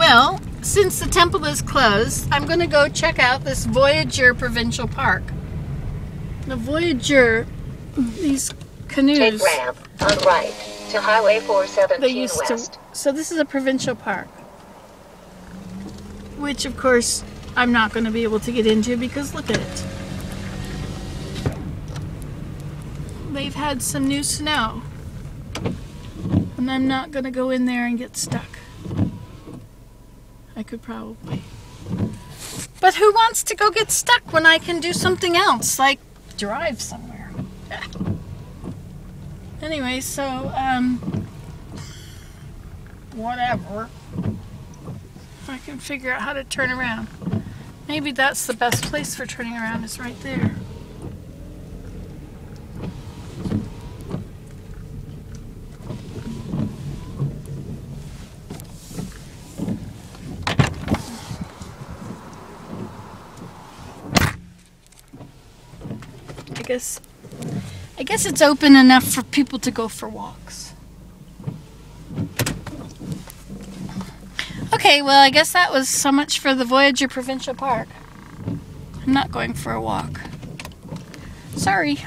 Well, since the temple is closed, I'm going to go check out this Voyageur Provincial Park. The Voyageur, these canoes. Take ramp on right to Highway they used West. to. So this is a provincial park, which of course I'm not going to be able to get into because look at it. They've had some new snow, and I'm not going to go in there and get stuck. I could probably. But who wants to go get stuck when I can do something else, like drive somewhere? Anyway, so, um, whatever. I can figure out how to turn around. Maybe that's the best place for turning around is right there. I guess I guess it's open enough for people to go for walks. Okay, well, I guess that was so much for the Voyageur Provincial Park. I'm not going for a walk. Sorry.